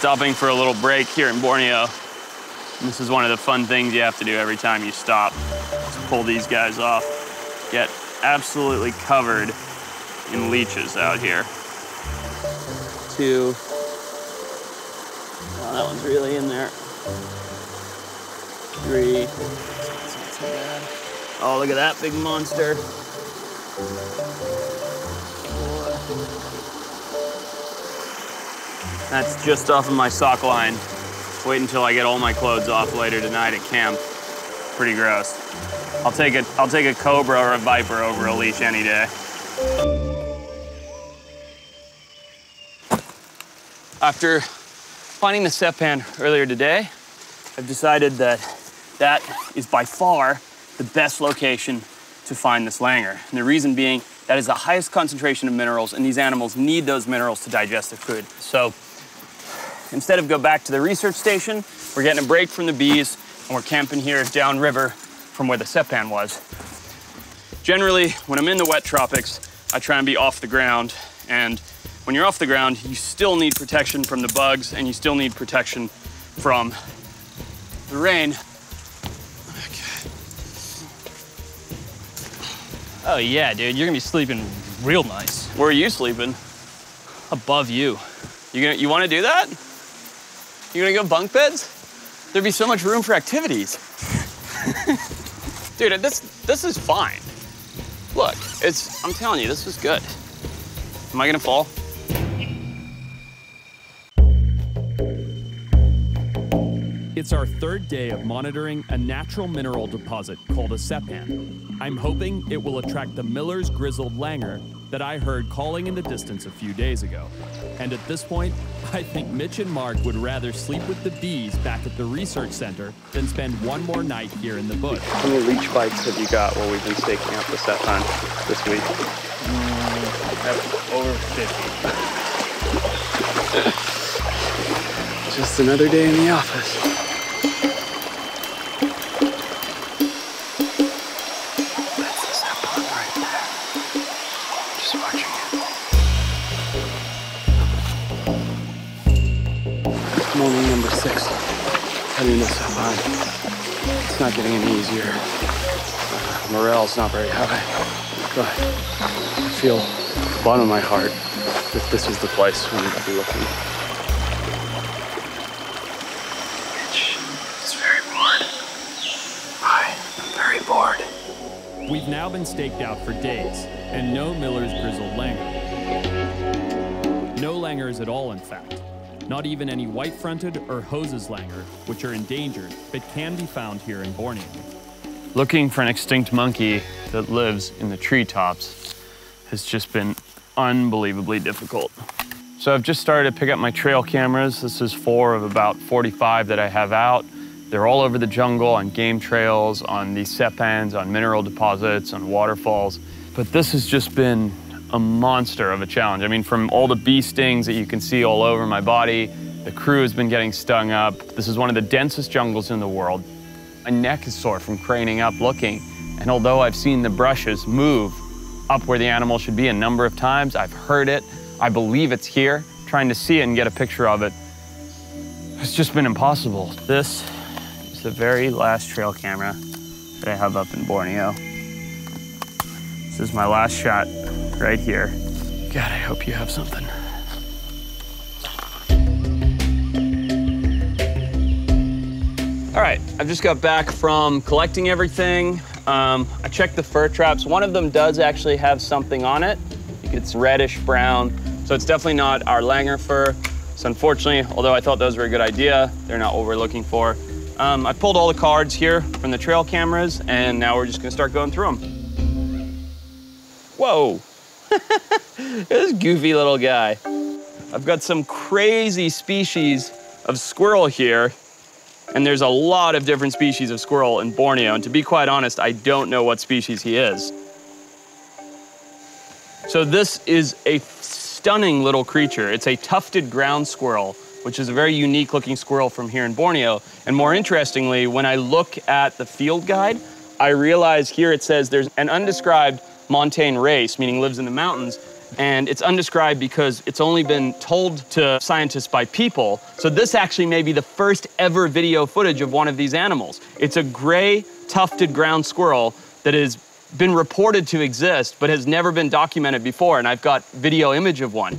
stopping for a little break here in Borneo. This is one of the fun things you have to do every time you stop. Just pull these guys off. Get absolutely covered in leeches out here. Two. Oh, that one's really in there. Three. Oh, look at that big monster. That's just off of my sock line. Wait until I get all my clothes off later tonight at camp. Pretty gross. I'll take a I'll take a cobra or a viper over a leash any day. After finding the Sepan earlier today, I've decided that that is by far the best location to find this langur. And the reason being that is the highest concentration of minerals, and these animals need those minerals to digest their food. So instead of go back to the research station, we're getting a break from the bees, and we're camping here downriver from where the Sepan was. Generally, when I'm in the wet tropics, I try and be off the ground, and when you're off the ground, you still need protection from the bugs, and you still need protection from the rain. Oh yeah, dude, you're gonna be sleeping real nice. Where are you sleeping? Above you. You gonna, you want to do that? You gonna go bunk beds? There'd be so much room for activities. Dude, this this is fine. Look, it's I'm telling you, this is good. Am I gonna fall? It's our third day of monitoring a natural mineral deposit called a sepan. I'm hoping it will attract the Miller's grizzled langur that I heard calling in the distance a few days ago. And at this point, I think Mitch and Mark would rather sleep with the bees back at the research center than spend one more night here in the bush. How many leech bites have you got while we've been staking out the set Sepan this week? Mm, over 50. Just another day in the office. Six. I mean this up on. It's not getting any easier. Uh, morale's not very high. But I feel the bottom of my heart that this is the place we need to be looking. It's very bored. I am very bored. We've now been staked out for days, and no Miller's grizzled Langur. No Langurs at all, in fact. Not even any white-fronted or Hose's langur, which are endangered, but can be found here in Borneo. Looking for an extinct monkey that lives in the treetops has just been unbelievably difficult. So I've just started to pick up my trail cameras. This is four of about 45 that I have out. They're all over the jungle, on game trails, on these sepans, on mineral deposits, on waterfalls. But this has just been a monster of a challenge. I mean, from all the bee stings that you can see all over my body, the crew has been getting stung up. This is one of the densest jungles in the world. My neck is sore from craning up looking. And although I've seen the brushes move up where the animal should be a number of times, I've heard it. I believe it's here. Trying to see it and get a picture of it, it's just been impossible. This is the very last trail camera that I have up in Borneo. This is my last shot right here. God, I hope you have something. All right, I've just got back from collecting everything. Um, I checked the fur traps. One of them does actually have something on it. It's reddish brown, so it's definitely not our langur fur. So unfortunately, although I thought those were a good idea, they're not what we're looking for. Um, I pulled all the cards here from the trail cameras, and now we're just gonna start going through them. Whoa, this goofy little guy. I've got some crazy species of squirrel here, and there's a lot of different species of squirrel in Borneo. And to be quite honest, I don't know what species he is. So this is a stunning little creature. It's a tufted ground squirrel, which is a very unique looking squirrel from here in Borneo. And more interestingly, when I look at the field guide, I realize here it says there's an undescribed montane race, meaning lives in the mountains, And it's undescribed because it's only been told to scientists by people. So this actually may be the first ever video footage of one of these animals. It's a gray tufted ground squirrel that has been reported to exist, but has never been documented before. And I've got video image of one.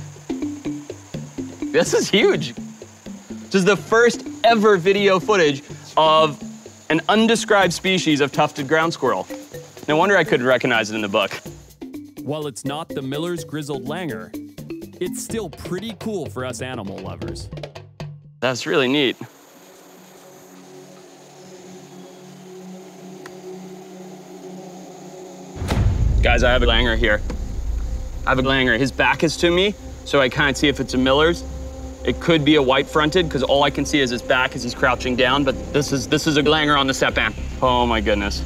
This is huge. This is the first ever video footage of an undescribed species of tufted ground squirrel. No wonder I couldn't recognize it in the book. While it's not the Miller's grizzled Langur, it's still pretty cool for us animal lovers. That's really neat. Guys, I have a langur here. I have a langur. His back is to me, so I can't see if it's a Miller's. It could be a white fronted because all I can see is his back as he's crouching down, but this is this is a langur on the Sepan. Oh my goodness.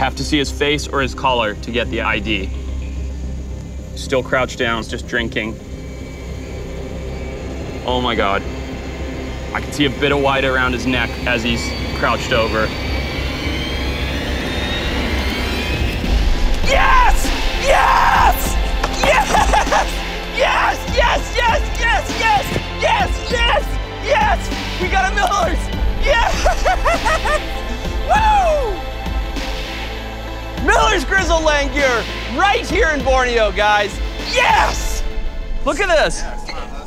Have to see his face or his collar to get the ID. Still crouched down, just drinking. Oh my God. I can see a bit of white around his neck as he's crouched over. Yes! Yes! Yes! Yes! Yes! Yes! Yes! Yes! Yes! Yes! Yes! We got a Miller's! Yes! Woo! Grizzle Langur right here in Borneo, guys. Yes! Look at this.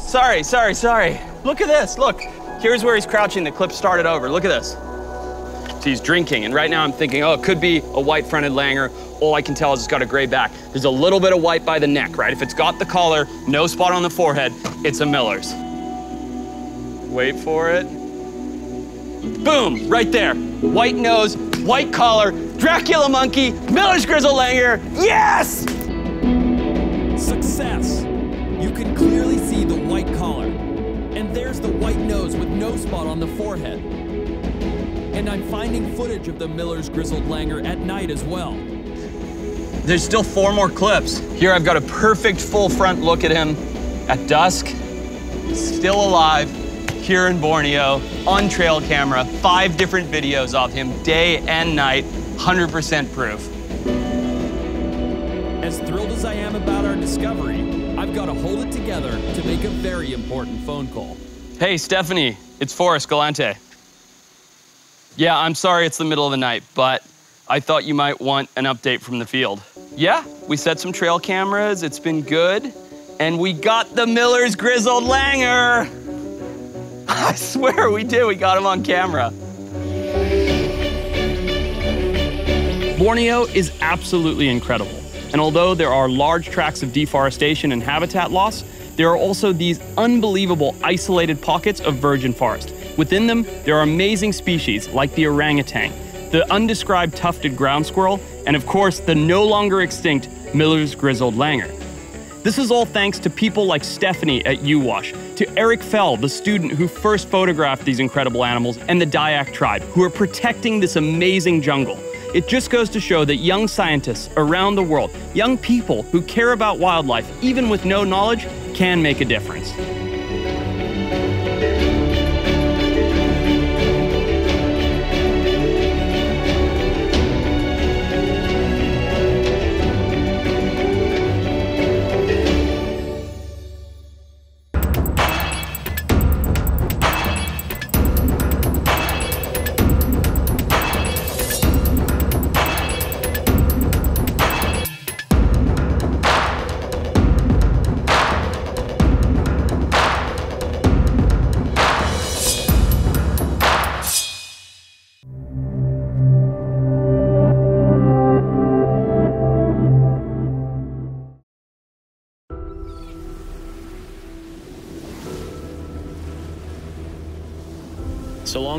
Sorry, sorry, sorry. Look at this. Look. Here's where he's crouching. The clip started over. Look at this. So he's drinking, and right now I'm thinking, oh, it could be a white-fronted langur. All I can tell is it's got a gray back. There's a little bit of white by the neck, right? If it's got the collar, no spot on the forehead, it's a Miller's. Wait for it. Boom, right there. White nose, white collar, Dracula monkey, Miller's Grizzle Langur. Yes! Success! You can clearly see the white collar. And there's the white nose with no spot on the forehead. And I'm finding footage of the Miller's Grizzled Langur at night as well. There's still four more clips. Here I've got a perfect full front look at him at dusk, still alive, here in Borneo, on trail camera, five different videos of him, day and night, 100% proof. As thrilled as I am about our discovery, I've got to hold it together to make a very important phone call. Hey, Stephanie, it's Forrest Galante. Yeah, I'm sorry it's the middle of the night, but I thought you might want an update from the field. Yeah, we set some trail cameras, it's been good, and we got the Miller's Grizzled Langur. I swear we did, we got him on camera. Borneo is absolutely incredible. And although there are large tracts of deforestation and habitat loss, there are also these unbelievable isolated pockets of virgin forest. Within them, there are amazing species like the orangutan, the undescribed tufted ground squirrel, and of course, the no longer extinct Miller's grizzled langur. This is all thanks to people like Stephanie at UWash, to Eric Fell, the student who first photographed these incredible animals, and the Dayak tribe, who are protecting this amazing jungle. It just goes to show that young scientists around the world, young people who care about wildlife, even with no knowledge, can make a difference.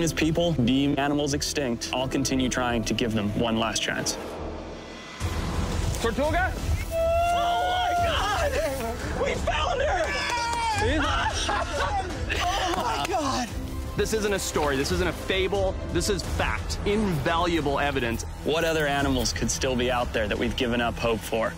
As people deem animals extinct, I'll continue trying to give them one last chance. Tortuga? Oh my god! We found her! oh my god! This isn't a story, this isn't a fable, this is fact. Invaluable evidence. What other animals could still be out there that we've given up hope for?